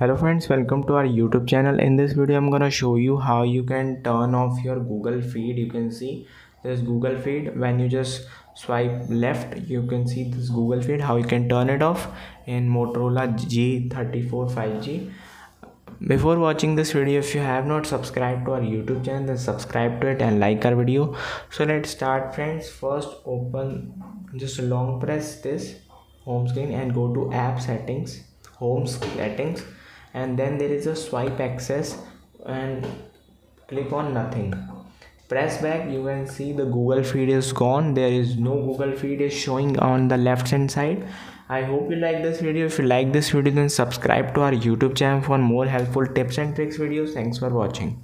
hello friends welcome to our youtube channel. In this video i'm gonna show you how you can turn off your google feed. You can see this google feed. When you just swipe left you can see this google feed how you can turn it off in motorola g34 5g before watching this video if you have not subscribed to our youtube channel then subscribe to it and like our video. So let's start friends. First open just long press this home screen and go to app settings home settings and then there is a swipe access and click on nothing. Press back you can see the google feed is gone. There is no google feed is showing on the left hand side. I hope you like this video. If you like this video then subscribe to our youtube channel for more helpful tips and tricks videos. Thanks for watching